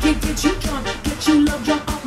get, get, get you drunk, get you love drunk.